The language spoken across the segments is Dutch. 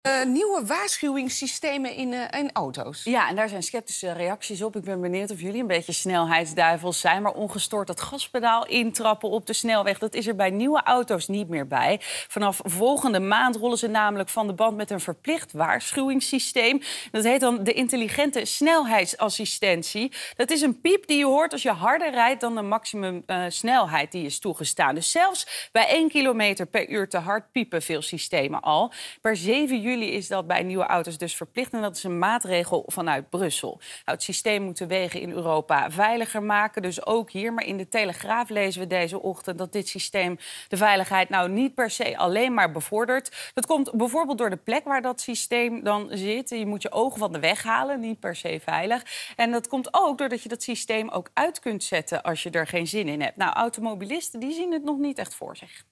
Eh, nieuwe waarschuwingssystemen in, eh, in auto's. Ja, en daar zijn sceptische reacties op. Ik ben benieuwd of jullie een beetje snelheidsduivels zijn. Maar ongestoord dat gaspedaal intrappen op de snelweg... dat is er bij nieuwe auto's niet meer bij. Vanaf volgende maand rollen ze namelijk van de band... met een verplicht waarschuwingssysteem. Dat heet dan de intelligente snelheidsassistentie. Dat is een piep die je hoort als je harder rijdt... dan de maximum eh, snelheid die is toegestaan. Dus zelfs bij 1 kilometer per uur te hard piepen veel systemen al. Per 7 juli juli is dat bij nieuwe auto's dus verplicht. En dat is een maatregel vanuit Brussel. Nou, het systeem moet de wegen in Europa veiliger maken. Dus ook hier. Maar in de Telegraaf lezen we deze ochtend dat dit systeem de veiligheid nou niet per se alleen maar bevordert. Dat komt bijvoorbeeld door de plek waar dat systeem dan zit. Je moet je ogen van de weg halen, niet per se veilig. En dat komt ook doordat je dat systeem ook uit kunt zetten als je er geen zin in hebt. Nou, automobilisten die zien het nog niet echt voor zich.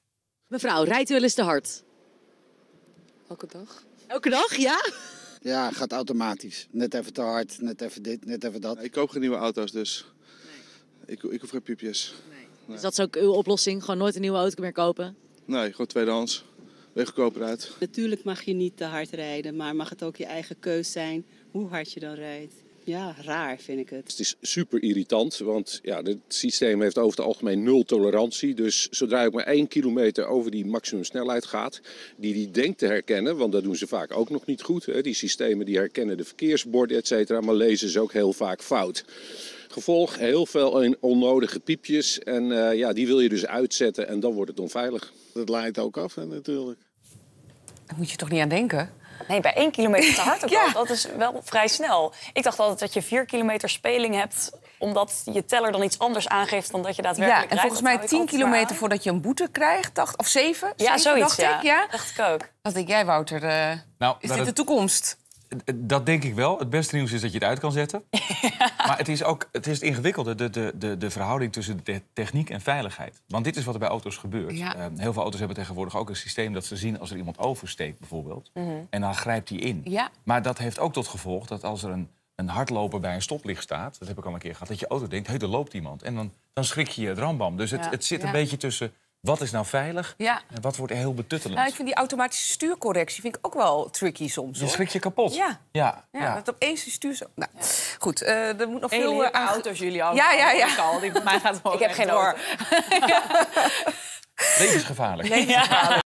Mevrouw, rijdt u wel eens te hard? Elke dag. Elke dag, ja? Ja, gaat automatisch. Net even te hard, net even dit, net even dat. Ik koop geen nieuwe auto's, dus ik, ik hoef geen piepjes. Dus dat is ook uw oplossing? Gewoon nooit een nieuwe auto meer kopen? Nee, gewoon tweedehands. Weer goedkoper uit. Natuurlijk mag je niet te hard rijden, maar mag het ook je eigen keus zijn hoe hard je dan rijdt. Ja, raar vind ik het. Het is super irritant, want ja, het systeem heeft over het algemeen nul tolerantie. Dus zodra ik maar één kilometer over die maximumsnelheid gaat, die die denkt te herkennen, want dat doen ze vaak ook nog niet goed. Hè. Die systemen die herkennen de verkeersborden, et cetera, maar lezen ze ook heel vaak fout. Gevolg heel veel onnodige piepjes en uh, ja, die wil je dus uitzetten en dan wordt het onveilig. Dat leidt ook af hè, natuurlijk. Daar moet je toch niet aan denken? Nee, bij één kilometer te hard ook ja. Dat is wel vrij snel. Ik dacht altijd dat je vier kilometer speling hebt... omdat je teller dan iets anders aangeeft dan dat je daadwerkelijk Ja, en volgens mij tien kilometer voordat je een boete krijgt. Dacht, of zeven? Ja, zeven, zoiets, dacht ik. Ja, dacht ik ook. Dacht ik, jij Wouter, uh, nou, is dit de toekomst? Dat denk ik wel. Het beste nieuws is dat je het uit kan zetten. Maar het is ook het, is het ingewikkelde, de, de, de, de verhouding tussen de techniek en veiligheid. Want dit is wat er bij auto's gebeurt. Uh, heel veel auto's hebben tegenwoordig ook een systeem dat ze zien als er iemand oversteekt, bijvoorbeeld. Mm -hmm. En dan grijpt hij in. Ja. Maar dat heeft ook tot gevolg dat als er een, een hardloper bij een stoplicht staat, dat heb ik al een keer gehad, dat je auto denkt, hé, hey, er loopt iemand. En dan, dan schrik je het rambam. Dus het, het zit een beetje tussen wat is nou veilig ja. en wat wordt heel betuttelend? Nou, ik vind die automatische stuurcorrectie vind ik ook wel tricky soms. Je schrik je kapot. Ja. Ja, ja, ja. Dat opeens de stuur... Zo... Nou, goed, uh, er moet nog veel... Uh, auto's jullie al. Ja, ja, ja. Al. Die, mij gaat ik heb geen door. Levensgevaarlijk. Levensgevaarlijk.